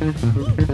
Mm-hmm.